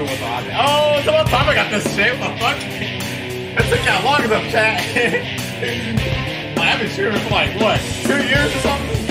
So what's on it? Oh, time I got this shit. What the fuck? It took out long enough, chat. I've been streaming for like, what, two years or something?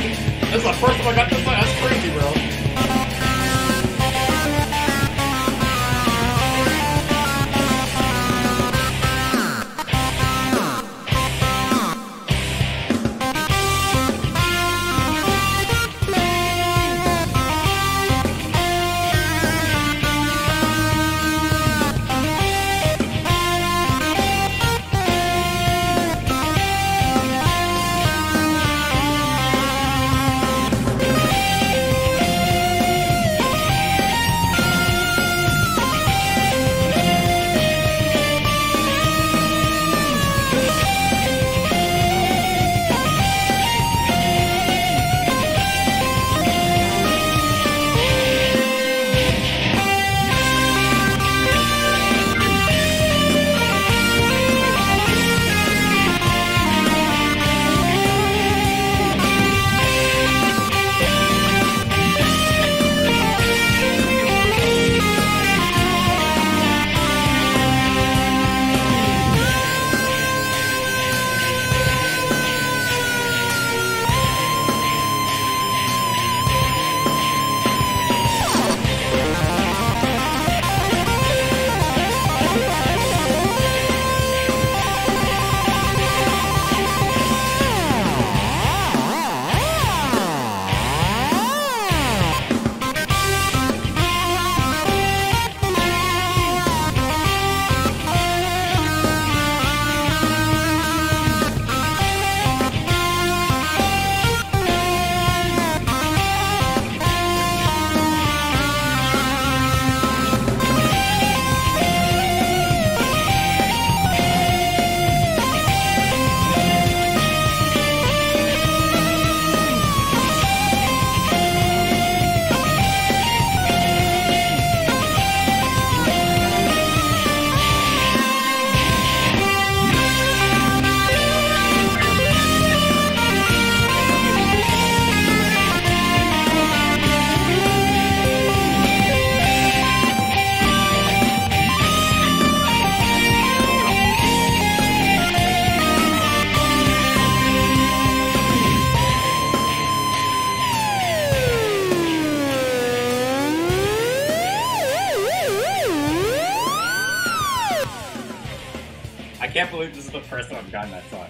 I can't believe this is the first time I've gotten that song.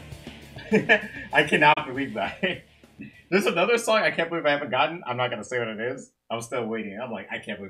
I cannot believe that. There's another song I can't believe I haven't gotten. I'm not gonna say what it is. I'm still waiting. I'm like, I can't believe.